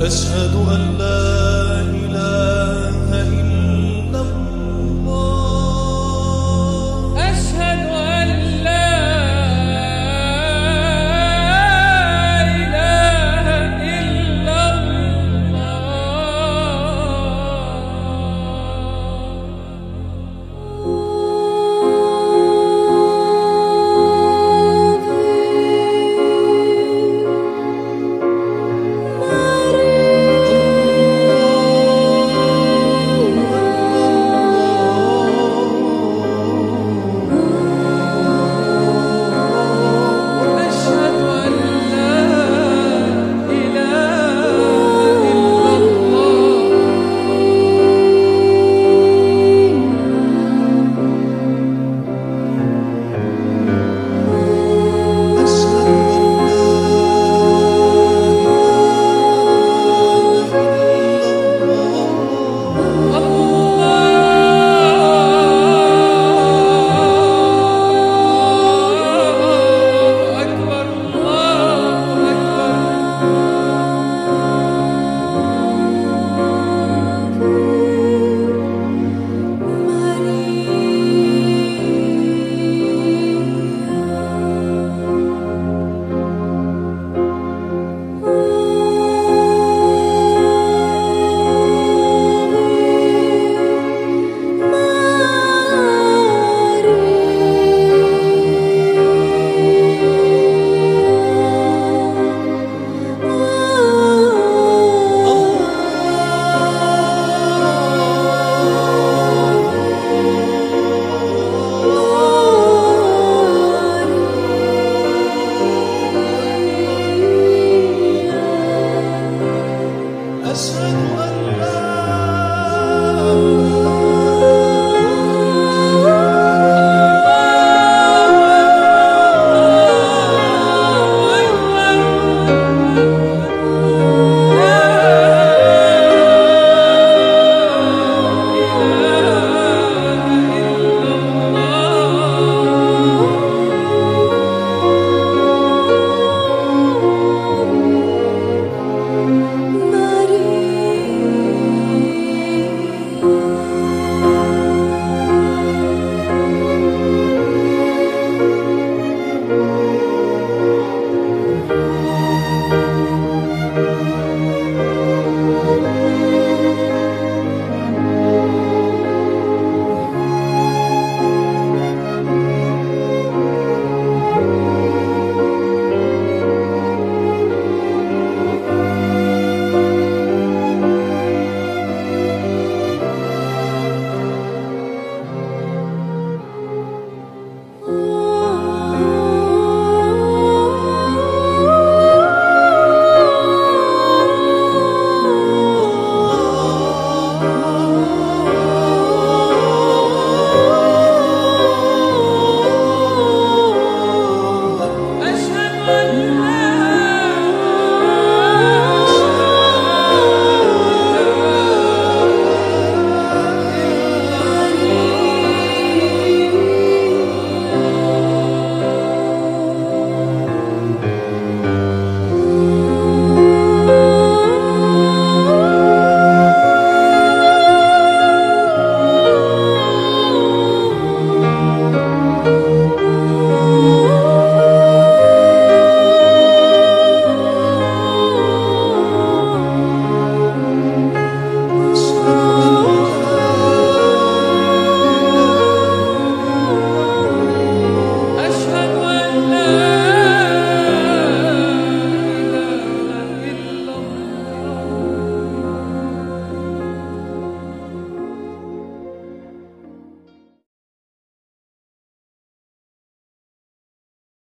أشهد أن لا